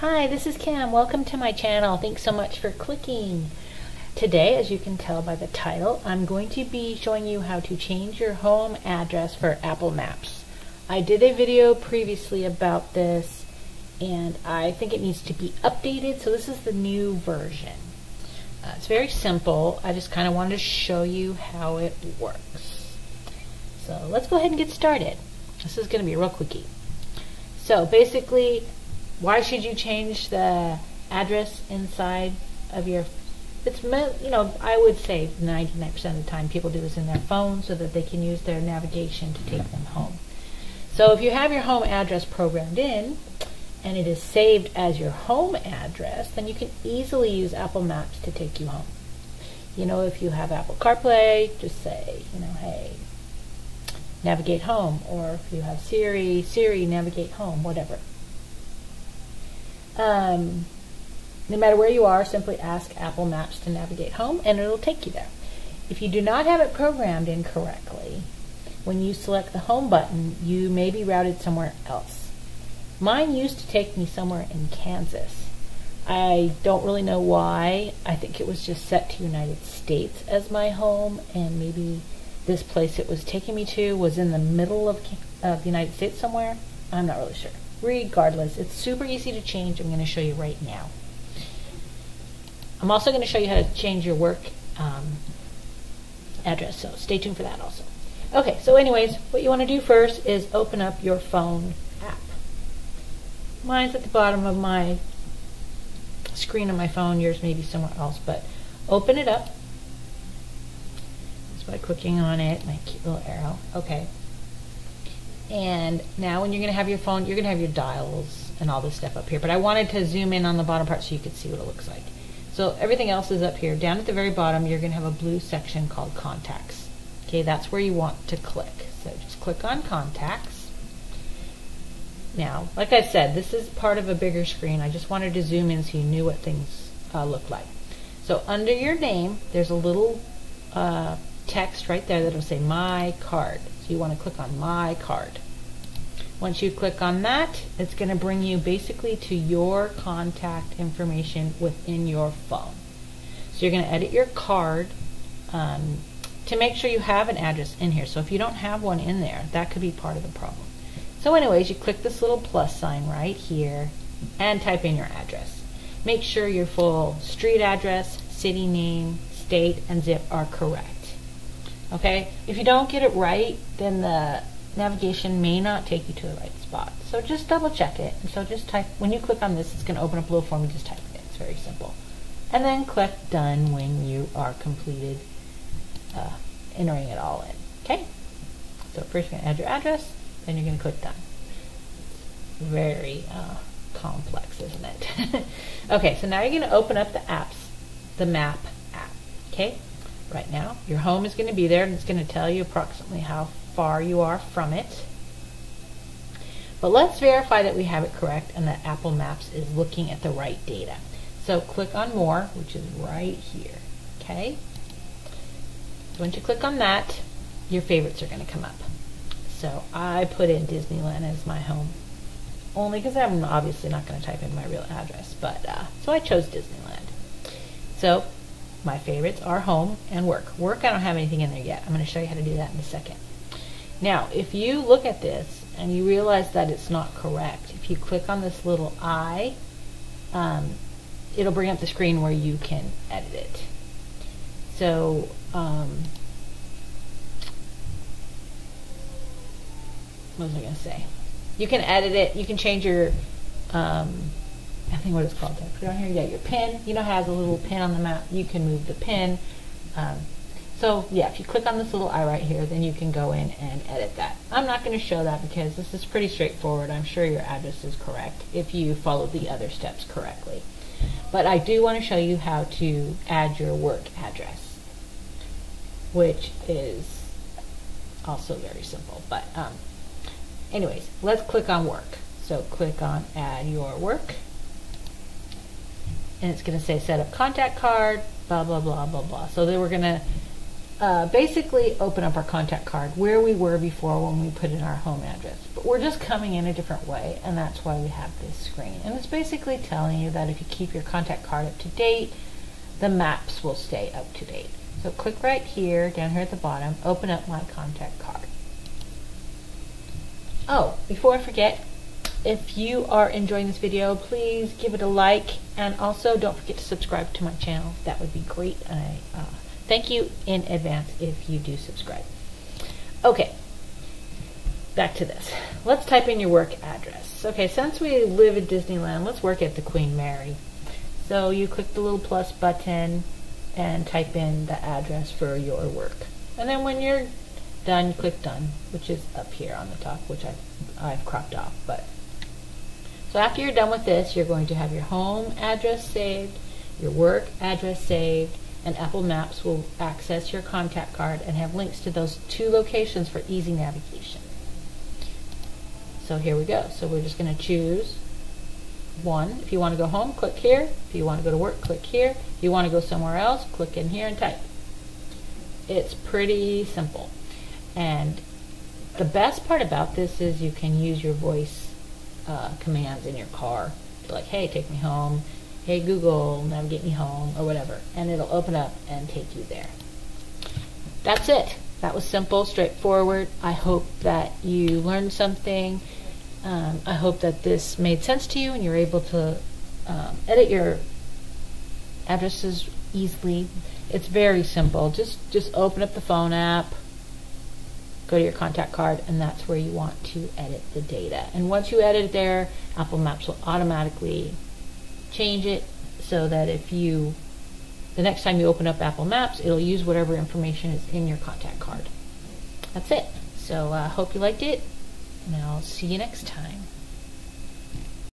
Hi, this is Kim. Welcome to my channel. Thanks so much for clicking. Today, as you can tell by the title, I'm going to be showing you how to change your home address for Apple Maps. I did a video previously about this and I think it needs to be updated, so this is the new version. Uh, it's very simple. I just kind of wanted to show you how it works. So let's go ahead and get started. This is going to be real quickie. So basically, why should you change the address inside of your it's you know I would say 99% of the time people do this in their phone so that they can use their navigation to take them home. So if you have your home address programmed in and it is saved as your home address, then you can easily use Apple Maps to take you home. You know, if you have Apple CarPlay, just say, you know, hey, navigate home, or if you have Siri, Siri, navigate home, whatever. Um, no matter where you are, simply ask Apple Maps to navigate home and it'll take you there. If you do not have it programmed incorrectly, when you select the home button, you may be routed somewhere else. Mine used to take me somewhere in Kansas. I don't really know why. I think it was just set to United States as my home, and maybe this place it was taking me to was in the middle of, of the United States somewhere. I'm not really sure regardless. It's super easy to change. I'm going to show you right now. I'm also going to show you how to change your work um, address, so stay tuned for that also. Okay, so anyways, what you want to do first is open up your phone app. Mine's at the bottom of my screen on my phone, yours may be somewhere else, but open it up just by clicking on it, my cute little arrow. Okay, and now when you're going to have your phone, you're going to have your dials and all this stuff up here. But I wanted to zoom in on the bottom part so you could see what it looks like. So everything else is up here. Down at the very bottom, you're going to have a blue section called Contacts. Okay, that's where you want to click. So just click on Contacts. Now, like I said, this is part of a bigger screen. I just wanted to zoom in so you knew what things uh, look like. So under your name, there's a little uh, text right there that'll say My Card. So you want to click on My Card. Once you click on that, it's going to bring you basically to your contact information within your phone. So you're going to edit your card um, to make sure you have an address in here. So if you don't have one in there, that could be part of the problem. So anyways, you click this little plus sign right here and type in your address. Make sure your full street address, city name, state, and zip are correct. Okay, if you don't get it right, then the navigation may not take you to the right spot. So just double check it. And so just type, when you click on this, it's going to open up a little form. You just type it in. It's very simple. And then click done when you are completed uh, entering it all in. Okay? So first you're going to add your address, then you're going to click done. Very uh, complex, isn't it? okay, so now you're going to open up the apps, the map app. Okay? right now. Your home is going to be there and it's going to tell you approximately how far you are from it. But let's verify that we have it correct and that Apple Maps is looking at the right data. So click on more, which is right here. Okay? Once you click on that, your favorites are going to come up. So I put in Disneyland as my home. Only because I'm obviously not going to type in my real address. But uh, So I chose Disneyland. So my favorites are home and work. Work, I don't have anything in there yet. I'm going to show you how to do that in a second. Now, if you look at this and you realize that it's not correct, if you click on this little I, um, it'll bring up the screen where you can edit it. So, um, what was I going to say? You can edit it. You can change your um, I think what it's called. Put it on here. Yeah, your pin. You know has a little pin on the map. You can move the pin. Um, so yeah, if you click on this little eye right here, then you can go in and edit that. I'm not going to show that because this is pretty straightforward. I'm sure your address is correct if you follow the other steps correctly. But I do want to show you how to add your work address, which is also very simple. But um, anyways, let's click on work. So click on add your work and it's going to say set up contact card, blah, blah, blah, blah, blah. So then we're going to uh, basically open up our contact card where we were before when we put in our home address. But we're just coming in a different way, and that's why we have this screen. And it's basically telling you that if you keep your contact card up to date, the maps will stay up to date. So click right here, down here at the bottom, open up my contact card. Oh, before I forget, if you are enjoying this video, please give it a like, and also don't forget to subscribe to my channel. That would be great, I uh, thank you in advance if you do subscribe. Okay, back to this. Let's type in your work address. Okay, since we live in Disneyland, let's work at the Queen Mary. So you click the little plus button and type in the address for your work. And then when you're done, click done, which is up here on the top, which I've, I've cropped off. But So after you're done with this, you're going to have your home address saved, your work address saved, and Apple Maps will access your contact card and have links to those two locations for easy navigation. So here we go. So we're just going to choose one. If you want to go home, click here. If you want to go to work, click here. If you want to go somewhere else, click in here and type. It's pretty simple. And the best part about this is you can use your voice uh, commands in your car. Like, hey, take me home. Hey, Google, navigate me home, or whatever. And it'll open up and take you there. That's it. That was simple, straightforward. I hope that you learned something. Um, I hope that this made sense to you and you're able to um, edit your addresses easily. It's very simple. Just just open up the phone app, go to your contact card, and that's where you want to edit the data. And once you edit it there, Apple Maps will automatically change it so that if you the next time you open up Apple Maps, it'll use whatever information is in your contact card. That's it. So I uh, hope you liked it and I'll see you next time.